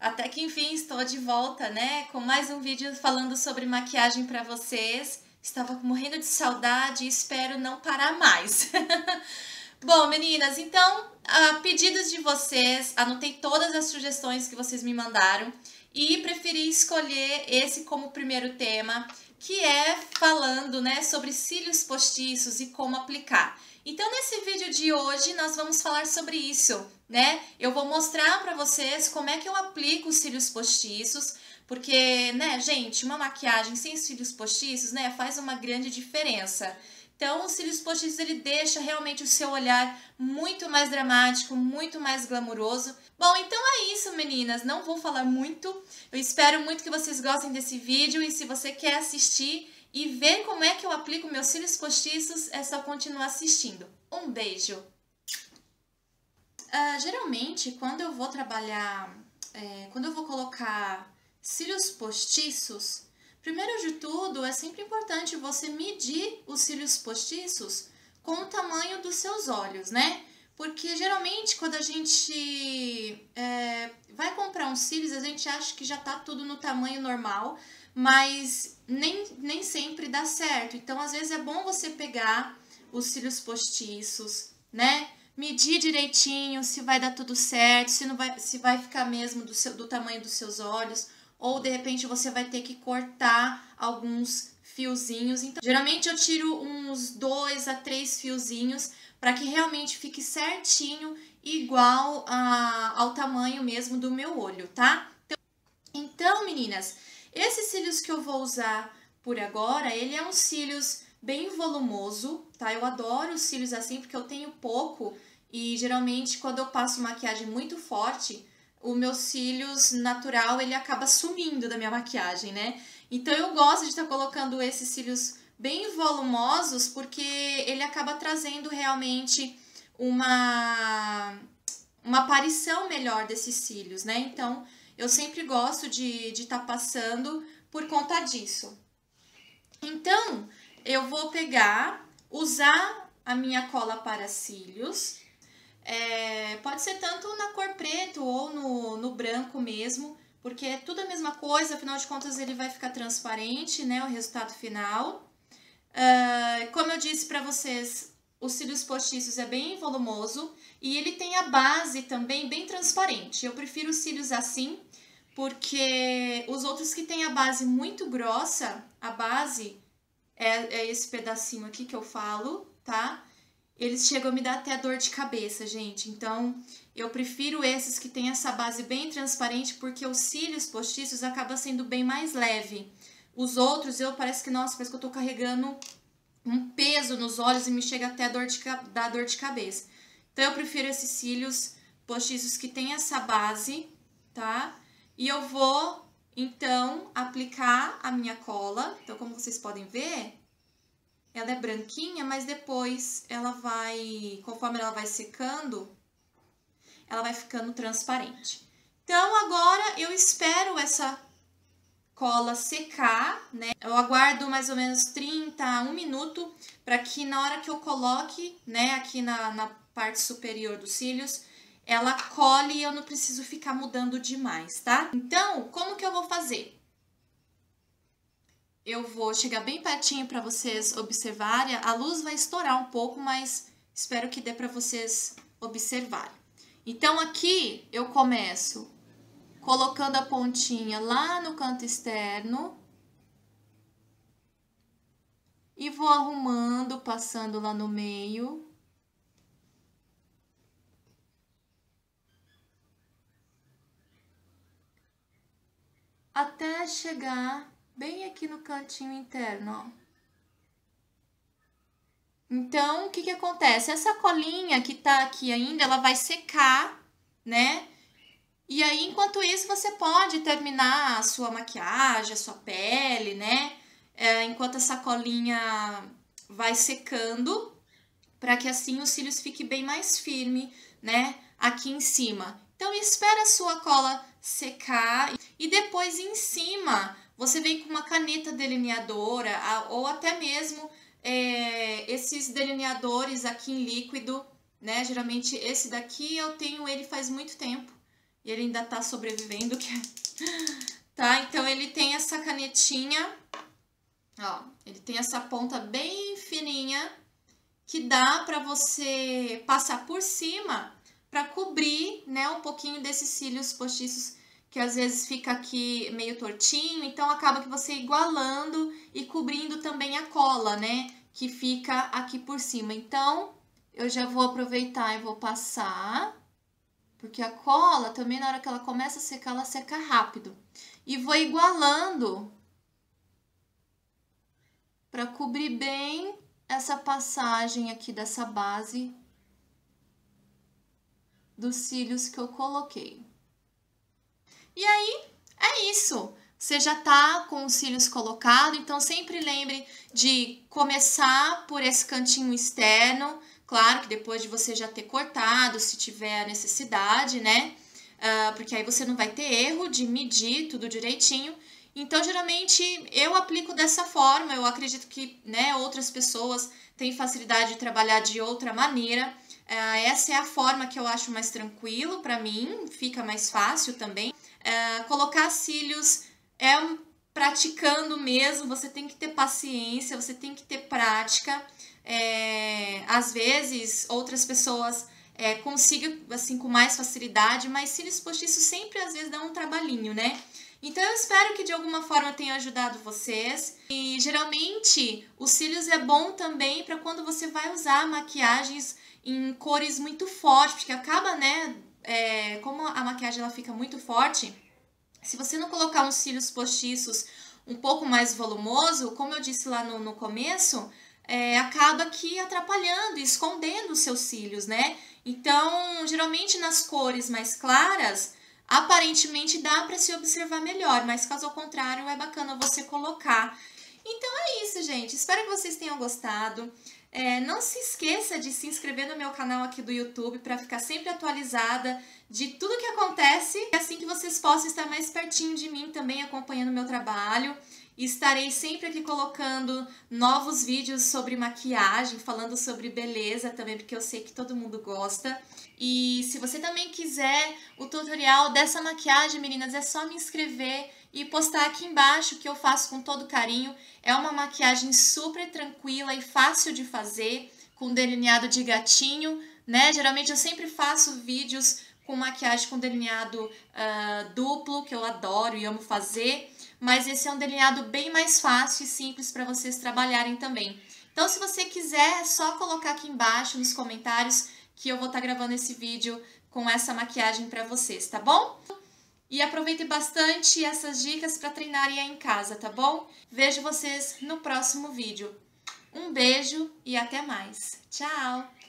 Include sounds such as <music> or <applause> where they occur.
Até que enfim estou de volta, né? Com mais um vídeo falando sobre maquiagem para vocês. Estava morrendo de saudade e espero não parar mais. <laughs> Bom, meninas, então, a pedidos de vocês, anotei todas as sugestões que vocês me mandaram e preferi escolher esse como primeiro tema, que é falando, né, sobre cílios postiços e como aplicar. Então, nesse vídeo de hoje, nós vamos falar sobre isso, né? Eu vou mostrar para vocês como é que eu aplico os cílios postiços, porque, né, gente, uma maquiagem sem cílios postiços, né, faz uma grande diferença. Então, os cílios postiços ele deixa realmente o seu olhar muito mais dramático, muito mais glamuroso. Bom, então é isso, meninas. Não vou falar muito. Eu espero muito que vocês gostem desse vídeo e se você quer assistir e ver como é que eu aplico meus cílios postiços, é só continuar assistindo. Um beijo! Uh, geralmente, quando eu vou trabalhar, é, quando eu vou colocar cílios postiços, primeiro de tudo, é sempre importante você medir os cílios postiços com o tamanho dos seus olhos, né? Porque geralmente quando a gente é, vai comprar uns cílios, a gente acha que já tá tudo no tamanho normal, mas nem, nem sempre dá certo. Então, às vezes é bom você pegar os cílios postiços, né? Medir direitinho se vai dar tudo certo, se não vai, se vai ficar mesmo do, seu, do tamanho dos seus olhos, ou de repente você vai ter que cortar alguns fiozinhos. Então, geralmente eu tiro uns dois a três fiozinhos para que realmente fique certinho, igual a, ao tamanho mesmo do meu olho, tá? Então, então meninas, esses cílios que eu vou usar por agora, ele é um cílios bem volumoso, tá? Eu adoro os cílios assim porque eu tenho pouco e geralmente quando eu passo maquiagem muito forte, o meu cílios natural ele acaba sumindo da minha maquiagem, né? Então eu gosto de estar tá colocando esses cílios bem volumosos porque ele acaba trazendo realmente uma uma aparição melhor desses cílios, né? Então eu sempre gosto de estar tá passando por conta disso. Então, eu vou pegar, usar a minha cola para cílios. É, pode ser tanto na cor no branco mesmo, porque é tudo a mesma coisa, afinal de contas ele vai ficar transparente, né, o resultado final. Uh, como eu disse para vocês, os cílios postiços é bem volumoso e ele tem a base também bem transparente. Eu prefiro os cílios assim, porque os outros que têm a base muito grossa, a base é, é esse pedacinho aqui que eu falo, tá? Eles chegam a me dar até dor de cabeça, gente. Então, eu prefiro esses que têm essa base bem transparente, porque os cílios postiços acaba sendo bem mais leve. Os outros, eu parece que, nossa, parece que eu tô carregando um peso nos olhos e me chega até a dor de, dor de cabeça. Então, eu prefiro esses cílios postiços que têm essa base, tá? E eu vou, então, aplicar a minha cola. Então, como vocês podem ver, ela é branquinha, mas depois ela vai, conforme ela vai secando, ela vai ficando transparente. Então, agora eu espero essa cola secar, né? Eu aguardo mais ou menos 30, um minuto, para que na hora que eu coloque, né, aqui na, na parte superior dos cílios, ela colhe e eu não preciso ficar mudando demais, tá? Então, como que eu vou fazer? Eu vou chegar bem pertinho para vocês observarem. A luz vai estourar um pouco, mas espero que dê para vocês observarem. Então, aqui eu começo colocando a pontinha lá no canto externo. E vou arrumando, passando lá no meio. Até chegar bem aqui no cantinho interno, ó. Então, o que que acontece? Essa colinha que tá aqui ainda, ela vai secar, né? E aí, enquanto isso, você pode terminar a sua maquiagem, a sua pele, né? É, enquanto essa colinha vai secando, para que assim os cílios fiquem bem mais firme, né? Aqui em cima. Então, espera a sua cola secar e depois em cima você vem com uma caneta delineadora ou até mesmo é, esses delineadores aqui em líquido, né? Geralmente esse daqui eu tenho ele faz muito tempo e ele ainda tá sobrevivendo, que <laughs> tá? Então ele tem essa canetinha, ó, ele tem essa ponta bem fininha que dá para você passar por cima para cobrir, né, um pouquinho desses cílios postiços que às vezes fica aqui meio tortinho, então acaba que você igualando e cobrindo também a cola, né, que fica aqui por cima. Então, eu já vou aproveitar e vou passar, porque a cola também na hora que ela começa a secar, ela seca rápido. E vou igualando para cobrir bem essa passagem aqui dessa base dos cílios que eu coloquei. E aí, é isso. Você já tá com os cílios colocados, então sempre lembre de começar por esse cantinho externo. Claro que depois de você já ter cortado, se tiver a necessidade, né? Uh, porque aí você não vai ter erro de medir tudo direitinho. Então, geralmente, eu aplico dessa forma. Eu acredito que né, outras pessoas têm facilidade de trabalhar de outra maneira. Uh, essa é a forma que eu acho mais tranquilo para mim, fica mais fácil também. Uh, colocar cílios é um, praticando mesmo, você tem que ter paciência, você tem que ter prática. É, às vezes, outras pessoas é, consigam assim com mais facilidade, mas cílios postiços sempre às vezes dão um trabalhinho, né? Então eu espero que de alguma forma tenha ajudado vocês. E geralmente os cílios é bom também para quando você vai usar maquiagens em cores muito fortes, porque acaba, né? É, como a maquiagem ela fica muito forte, se você não colocar uns cílios postiços um pouco mais volumoso, como eu disse lá no, no começo, é, acaba aqui atrapalhando, escondendo os seus cílios, né? Então, geralmente nas cores mais claras, aparentemente dá para se observar melhor, mas caso contrário, é bacana você colocar. Então é isso, gente. Espero que vocês tenham gostado. É, não se esqueça de se inscrever no meu canal aqui do YouTube para ficar sempre atualizada de tudo que acontece, assim que vocês possam estar mais pertinho de mim também acompanhando meu trabalho. Estarei sempre aqui colocando novos vídeos sobre maquiagem, falando sobre beleza também, porque eu sei que todo mundo gosta. E se você também quiser o tutorial dessa maquiagem, meninas, é só me inscrever e postar aqui embaixo que eu faço com todo carinho. É uma maquiagem super tranquila e fácil de fazer, com delineado de gatinho, né? Geralmente eu sempre faço vídeos com maquiagem com delineado uh, duplo, que eu adoro e amo fazer, mas esse é um delineado bem mais fácil e simples para vocês trabalharem também. Então, se você quiser, é só colocar aqui embaixo nos comentários que eu vou estar tá gravando esse vídeo com essa maquiagem para vocês, tá bom? E aproveite bastante essas dicas para treinarem aí em casa, tá bom? Vejo vocês no próximo vídeo. Um beijo e até mais. Tchau!